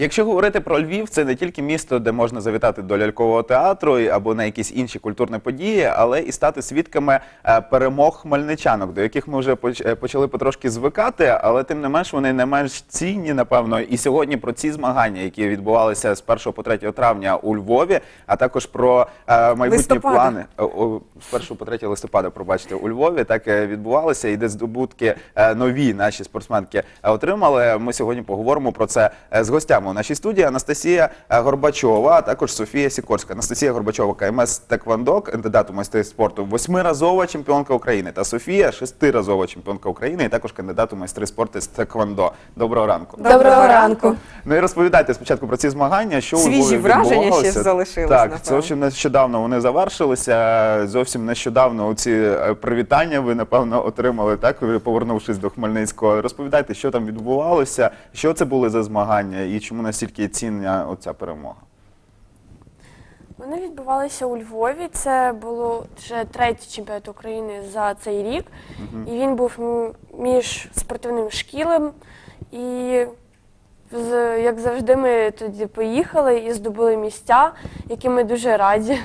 Якщо говорити про Львів, це не тільки місто, де можна завітати до лялькового театру або на якісь інші культурні події, але і стати свідками е, перемог хмельничанок, до яких ми вже е, почали потрошки звикати, але тим не менш вони не менш цінні, напевно. І сьогодні про ці змагання, які відбувалися з 1 по 3 травня у Львові, а також про е, майбутні Листопада. плани з 1 по 3 листопада, пробачте, у Львові так відбувалося, і де здобутки нові наші спортсменки отримали. Ми сьогодні поговоримо про це з гостями. У нашій студії Анастасія е, Горбачова, а також Софія Сікорська. Анастасія Горбачова, КМС Теквандо, кандидат у майстри спорту, восьмиразова чемпіонка України. Та Софія шестиразова чемпіонка України і також кандидат у майстри спорту з Теквандо. Доброго ранку. Доброго ранку. Ну і розповідайте спочатку про ці змагання, що у Свіжі Львові враження ще залишились, Так, напевно. зовсім нещодавно вони завершилися. Зовсім нещодавно ці е, привітання ви напевно отримали, так повернувшись до Хмельницького. Розповідайте, що там відбувалося, що це були за змагання і чому настільки цінна оця перемога. Вони відбувалися у Львові. Це було вже третій чемпіонат України за цей рік. І він був м- між спортивним шкілем. І з- як завжди, ми тоді поїхали і здобули місця, які ми дуже раді.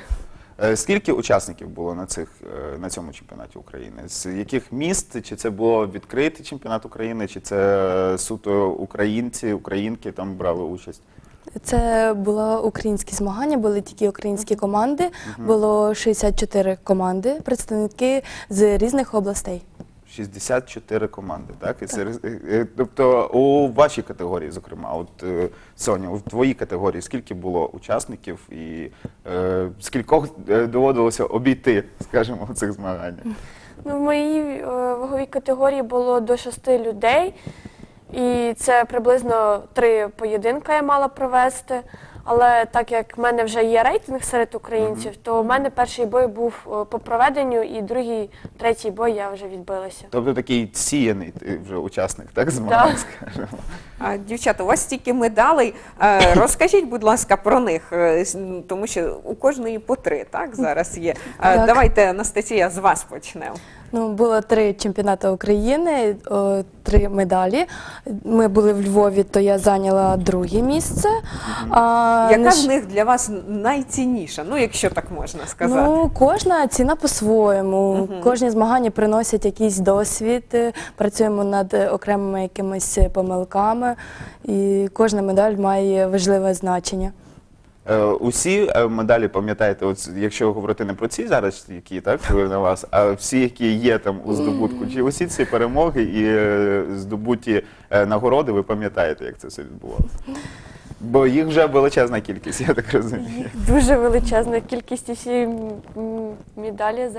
Е, Скільки учасників було на цих е, на цьому чемпіонаті України? З яких міст? Чи це було відкритий чемпіонат України, чи це е, суто українці, українки там брали участь? Це були українські змагання, були тільки українські команди. Було 64 команди, представники з різних областей. 64 команди, так? І це, е, е, тобто у вашій категорії, зокрема, от е, Соня, у твоїй категорії скільки було учасників і е, скількох е, доводилося обійти, скажімо, у цих змаганнях? Ну, в моїй е, ваговій категорії було до шести людей, і це приблизно три поєдинка я мала провести. Але так як в мене вже є рейтинг серед українців, то в мене перший бой був е, по проведенню, і другий, третій бой я вже відбилася. Тобто такий сіяний ти вже учасник, так, змагань, скажімо. А, Дівчата, у вас стільки медалей. Е, Розкажіть, будь ласка, про них, е, с- м, тому що у кожної по три, так, зараз є. Е, Так. Давайте, Анастасія, з вас почнемо. Ну, було три чемпіонати України, о, три медалі. Ми були в Львові, то я зайняла друге місце. А, Яка з них для вас найцінніша? Ну, якщо так можна сказати. Ну, кожна ціна по-своєму. Кожні змагання приносять якийсь досвід. е, Працюємо над окремими якимись помилками, і кожна медаль має важливе значення. Е, Усі е, медалі пам'ятаєте, от якщо говорити не про ці зараз, які так були на вас, а всі, які є там у здобутку, чи усі ці перемоги і е, здобуті нагороди, ви пам'ятаєте, як це все відбувалося? Бо їх вже величезна кількість, я так розумію. Дуже величезна кількість і всі м, м, медалі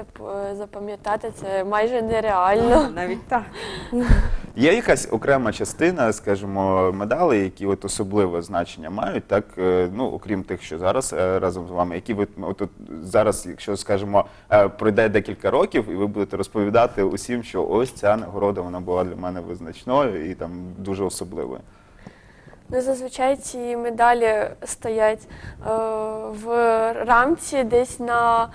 запам'ятати це майже нереально. Навіть так. Є якась окрема частина, скажімо, медалей, які от особливе значення мають, так е, ну окрім тих, що зараз е, разом з вами, які ви от, от зараз, якщо скажімо, е, пройде декілька років, і ви будете розповідати усім, що ось ця нагорода вона була для мене визначною і там дуже особливою. Ну, зазвичай ці медалі стоять е, в рамці десь на,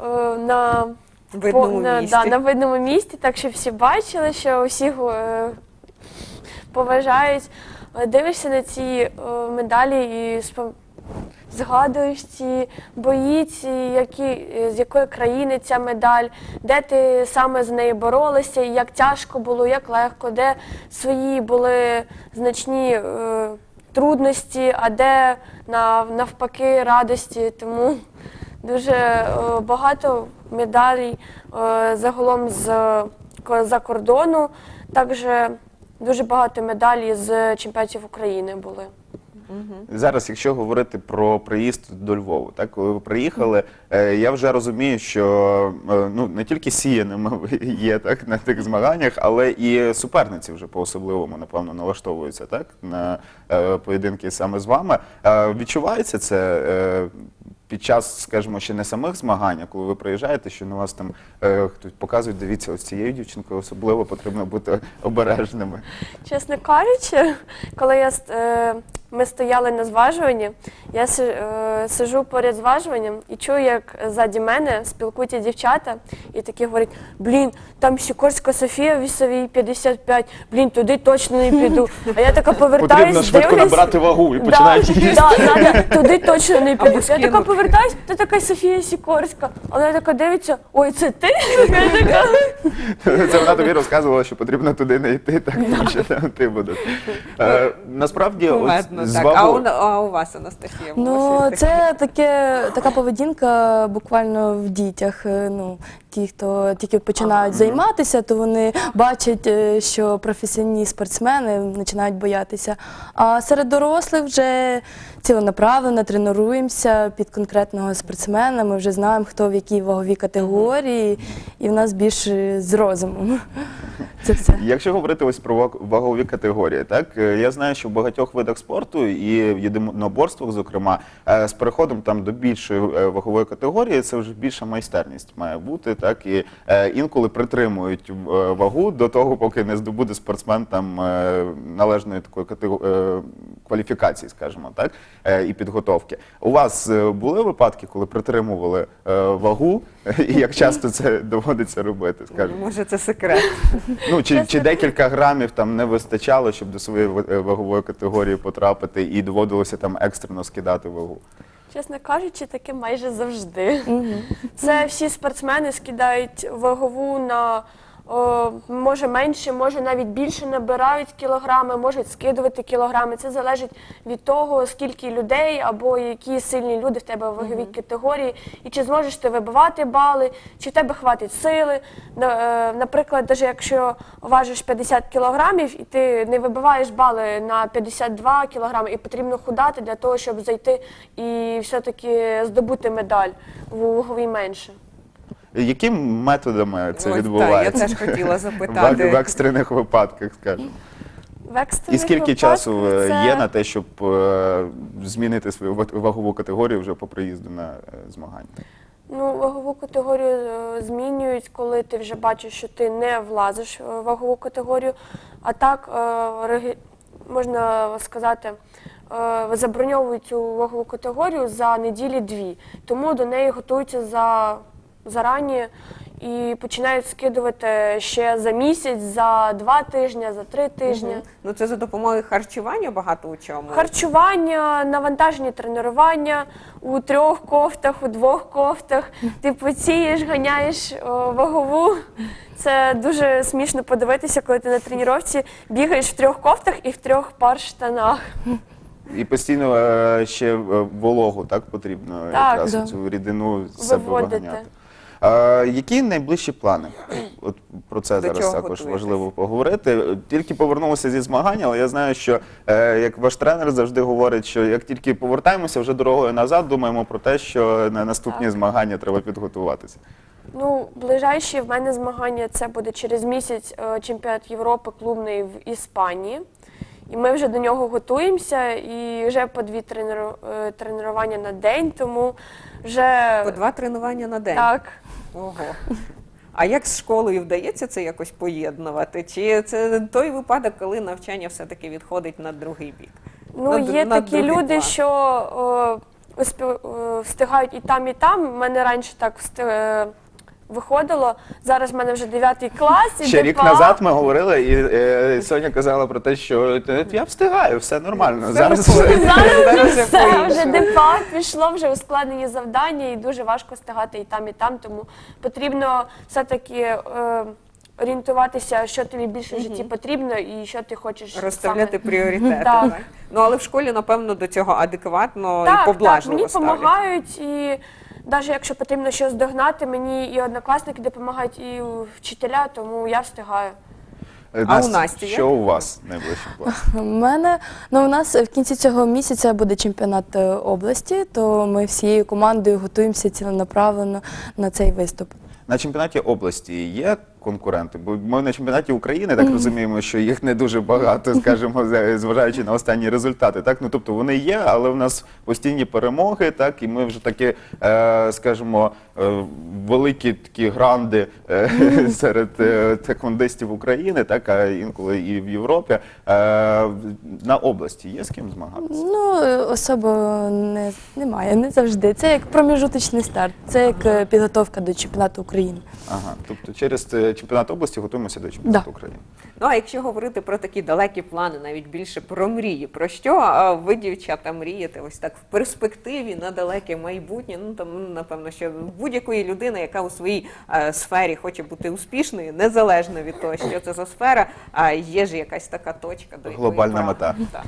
е, на, Видному на, місці. Да, на видному місці, так що всі бачили, що усіх е, поважають. Е, Дивишся на ці е, медалі і спом... згадуєш ці бої, ці, які, е, з якої країни ця медаль, де ти саме з нею боролася, і як тяжко було, як легко, де свої були значні е, трудності, а де нав- навпаки радості. Тому дуже е, багато медалей е, загалом з за кордону. Також дуже багато медалей з чемпіонатів України були. Зараз, якщо говорити про приїзд до Львову, так коли ви приїхали, е, я вже розумію, що е, ну не тільки сіяними є так на тих змаганнях, але і суперниці вже по особливому напевно налаштовуються так на поєдинки саме з вами. Відчувається це. Під час, скажімо, ще не самих змагань, а коли ви приїжджаєте, що на вас там е, хтось показують, дивіться, ось цією дівчинкою особливо потрібно бути обережними. Чесно кажучи, коли я е, ми стояли на зважуванні. Я е, сижу поряд зважуванням і чую, як ззаді мене спілкуються дівчата, і такі говорять: блін, там Сікорська Софія вісовій 55, блін, туди точно не піду. А я така повертаюсь, Потрібно швидко дивлюсь. набрати вагу і Да, починають їсти. да, надо, туди точно не піду. Я така скинути. повертаюсь, то така Софія Сікорська. А вона така дивиться, ой, це ти? Я така, Це вона тобі розказувала, що потрібно туди не йти, так тому що там ти будеш. Е, Насправді, от Кумедно, з так. А у, а у вас, Анастасія? Ну, це таке, така поведінка буквально в дітях. Е, Ну, ті, хто тільки починають займатися, то вони бачать, е, що професійні спортсмени починають боятися. А серед дорослих вже ціленаправленно тренуємося під конкретного спортсмена. Ми вже знаємо, хто в якій ваговій категорії, і в нас більше з розумом. Це все. Якщо говорити ось про ваг- вагові категорії, так е, я знаю, що в багатьох видах спорту і в єдиноборствах, зокрема, е, з переходом там до більшої е, вагової категорії, це вже більша майстерність має бути. Так і е, інколи притримують е, вагу до того, поки не здобуде спортсмен там е, належної такої катего- е, кваліфікації, скажімо так, е, і підготовки. У вас е, були випадки, коли притримували е, вагу, і як часто це доводиться робити? скажімо? може це секрет. Ну, чи, чи декілька грамів там не вистачало, щоб до своєї вагової категорії потрапити, і доводилося там екстрено скидати вагу. Чесно кажучи, таке майже завжди. Це всі спортсмени скидають вагову на о, може менше, може навіть більше набирають кілограми, можуть скидувати кілограми. Це залежить від того, скільки людей або які сильні люди в тебе в ваговій категорії, і чи зможеш ти вибивати бали, чи в тебе хватить сили. Е, Наприклад, навіть якщо важиш 50 кілограмів і ти не вибиваєш бали на 52 кілограми, і потрібно худати для того, щоб зайти і все-таки здобути медаль в ваговій менше. Якими методами це Ось, відбувається? Так, я теж хотіла запитати. в екстрених випадках, скажімо. В екстрених І скільки часу е, це- є на те, щоб е, змінити свою ва- вагову категорію вже по приїзду на е, змагання? Ну, вагову категорію е, змінюють, коли ти вже бачиш, що ти не влазиш в вагову категорію. А так, е, реги- можна сказати, е, заброньовують цю вагову категорію за неділі дві. Тому до неї готуються за, зарані і починають скидувати ще за місяць, за два тижні, за три тижні. Ну це за допомогою харчування багато у чому. Харчування, навантажені тренування у трьох кофтах, у двох кофтах. Ти поцієш, ганяєш о, вагову. Це дуже смішно подивитися, коли ти на тренувці бігаєш в трьох кофтах і в трьох пар штанах. І постійно е, ще е, вологу так потрібно Так, якраз да. цю рідину з себе Виводити. виганяти. Е, які найближчі плани? От про це До зараз чого також готуєтесь? важливо поговорити. Тільки повернулися зі змагань, але я знаю, що е, як ваш тренер завжди говорить, що як тільки повертаємося вже дорогою назад, думаємо про те, що на наступні Так. змагання треба підготуватися. Ну, ближайші в мене змагання це буде через місяць е, чемпіонат Європи клубний в Іспанії. І ми вже до нього готуємося, і вже по дві тренеру- е, тренування на день, тому вже По два тренування на день. так. Ого. А як з школою вдається це якось поєднувати? Чи це той випадок, коли навчання все-таки відходить на другий бік? Ну, На є на такі люди, план. що о, встигають і там, і там. У мене раніше так вsti- е, виходило. Зараз в мене вже 9 клас. І Ще рік ДПА. назад ми говорили, і е, Соня казала про те, що «Та я встигаю, все нормально. Зараз. Зараз Зараз вже все, вже пішло, вже ускладнені завдання, і дуже важко встигати і там, і там. Тому потрібно все-таки е, орієнтуватися, що тобі більше в житті потрібно і що ти хочеш Розставляти саме. пріоритети. Так. так? Ну але в школі, напевно, до цього адекватно і так, поблажливо мені допомагають, і навіть якщо потрібно щось догнати, мені і однокласники допомагають, і вчителя, тому я встигаю. Е, А у Насті є? що у вас найближчим планом? У мене ну у нас в кінці цього місяця буде чемпіонат е, області, то ми всією командою готуємося ціленаправленно на цей виступ. На чемпіонаті області є конкуренти? Бо ми на чемпіонаті України так розуміємо, що їх не дуже багато, скажімо, зважаючи на останні результати. Так, ну тобто вони є, але в нас постійні перемоги, так, і ми вже такі, е, скажімо, е, великі такі гранди е, серед е, України, так, а інколи і в Європі. Е, на області є з ким змагатися? Ну, особо не, немає, не завжди. Це як проміжуточний старт, це як підготовка до чемпіонату України. Ага, тобто через чемпіонат області готуємося до чемпіонату Да. України. Ну а якщо говорити про такі далекі плани, навіть більше про мрії, про що ви, дівчата, мрієте ось так в перспективі на далеке майбутнє? Ну там ну, напевно, що будь-якої людини, яка у своїй е, сфері хоче бути успішною, незалежно від того, що це за сфера, а є ж якась така точка, до Глобальна мета. Так.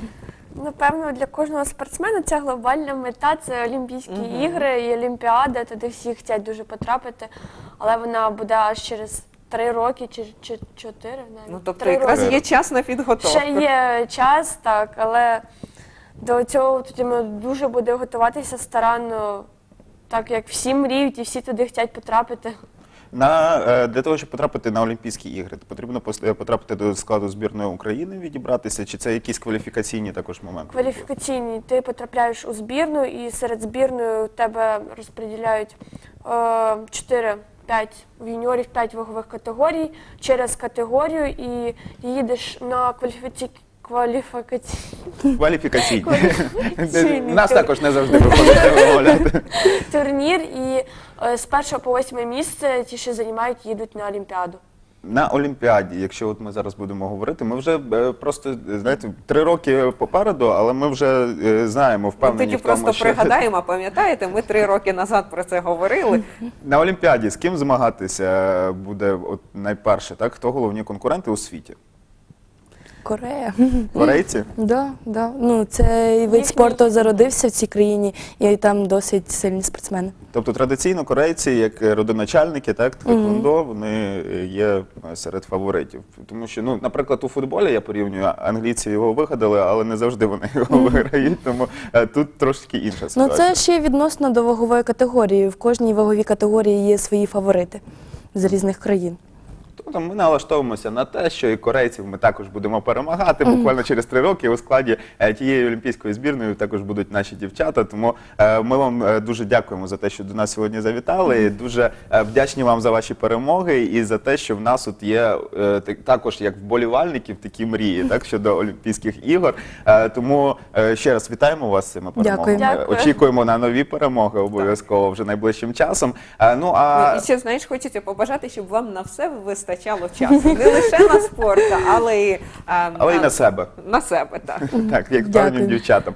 Напевно, для кожного спортсмена ця глобальна мета це Олімпійські ігри і Олімпіада. Туди всі хочуть дуже потрапити, але вона буде аж через три роки чи, чи чотири. Навіть. Ну тобто Три якраз роки. є час на підготовку. Ще є час, так, але до цього потрібно дуже буде готуватися старанно, так як всі мріють і всі туди хочуть потрапити. На, е, для того, щоб потрапити на Олімпійські ігри, потрібно е, потрапити до складу збірної України, відібратися, чи це якісь кваліфікаційні також моменти? Кваліфікаційні ти потрапляєш у збірну, і серед збірної у тебе розподіляють е, 4 5 в юніорів 5 вагових категорій через категорію і їдеш на кваліфікаційні кваліфікаційні Кваліфікаційні. Нас також не завжди виходить турнір, і е, з першого по восьме місце ті, що займають, їдуть на Олімпіаду. На Олімпіаді, якщо от ми зараз будемо говорити, ми вже е, просто знаєте три роки попереду, але ми вже е, знаємо, впевнені тоді в тому, просто що пригадаємо, пам'ятаєте, ми три роки назад про це говорили. на Олімпіаді з ким змагатися буде от найперше, так хто головні конкуренти у світі? Корея. Корейці? Да, да. Ну, цей вид спорту зародився в цій країні, і там досить сильні спортсмени. Тобто традиційно корейці, як родоначальники, так тхеквондо, вони є е, серед фаворитів. Тому що, ну, наприклад, у футболі я порівнюю, англійці його вигадали, але не завжди вони його виграють. Тому е, тут трошки інша Ну, це ще відносно до вагової категорії. В кожній ваговій категорії є свої фаворити з різних країн. Тобто ми налаштовуємося на те, що і корейців ми також будемо перемагати. Буквально через три роки у складі е, тієї олімпійської збірної також будуть наші дівчата. Тому е, ми вам е, дуже дякуємо за те, що до нас сьогодні завітали. І Дуже е, вдячні вам за ваші перемоги і за те, що в нас тут є е, так- також як вболівальників такі мрії, так щодо Олімпійських ігор. Е, Тому е, ще раз вітаємо вас з цими перемогами. Дякую. Дякую. Очікуємо на нові перемоги обов'язково вже найближчим часом. Е, Ну а Ну, і ще знаєш, хочеться побажати, щоб вам на все вистачало часу. Не лише на спорт, але й ем, але й на себе. на себе, так. Так, як Дякую. певним дівчатам.